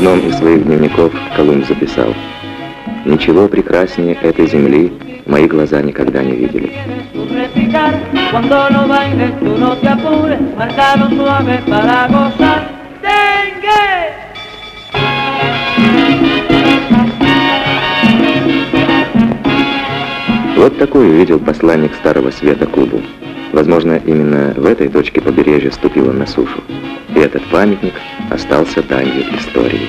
одном из своих дневников Колумб записал «Ничего прекраснее этой земли мои глаза никогда не видели». Вот такой увидел посланник Старого Света Кубу. Возможно, именно в этой точке побережья ступил он на сушу. И этот памятник остался данью истории.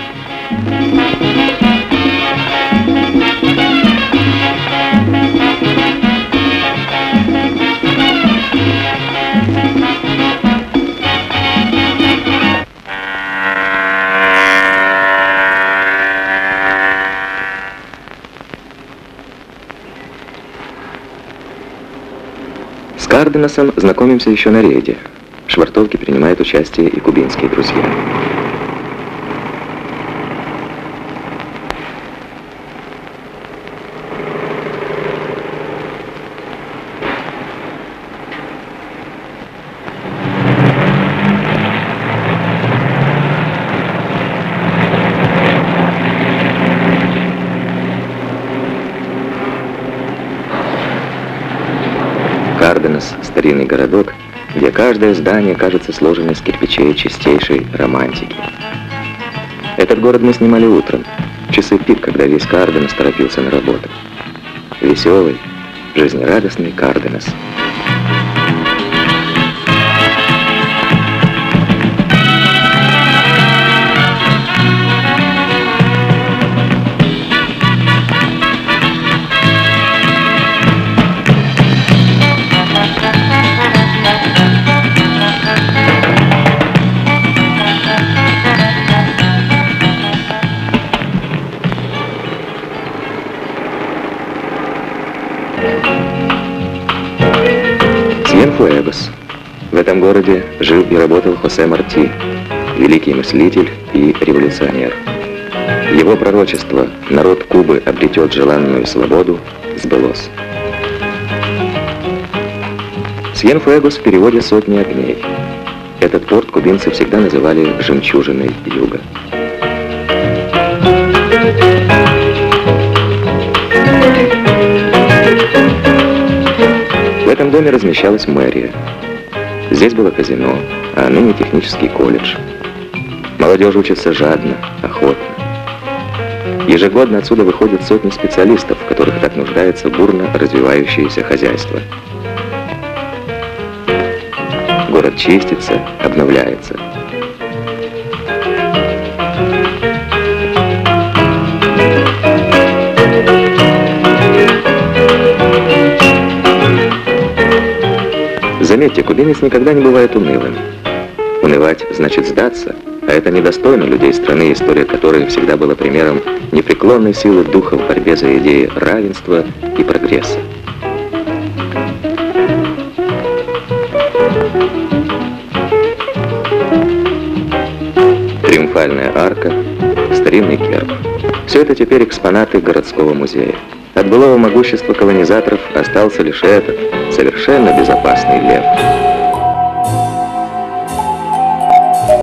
Карденасом знакомимся еще на рейде. В швартовке принимают участие и кубинские друзья. Карденас – старинный городок, где каждое здание кажется сложено из кирпичей чистейшей романтики. Этот город мы снимали утром, в часы пик, когда весь Карденас торопился на работу. Веселый, жизнерадостный Карденас – Сиенфуэгос. В этом городе жил и работал Хосе Марти, великий мыслитель и революционер. Его пророчество «Народ Кубы обретет желанную свободу» сбылось. Сьенфуэгос в переводе «сотни огней». Этот порт кубинцы всегда называли «жемчужиной юга». Этом доме размещалась мэрия. Здесь было казино, а ныне технический колледж. Молодежь учится жадно, охотно. Ежегодно отсюда выходят сотни специалистов, в которых так нуждается бурно развивающееся хозяйство. Город чистится, обновляется. Заметьте, кубинец никогда не бывает унылым. Унывать значит сдаться, а это недостойно людей страны, история которой всегда была примером непреклонной силы духа в борьбе за идеи равенства и прогресса. Триумфальная арка, старинный герб. Все это теперь экспонаты городского музея. От былого могущества колонизаторов остался лишь этот, совершенно безопасный лев.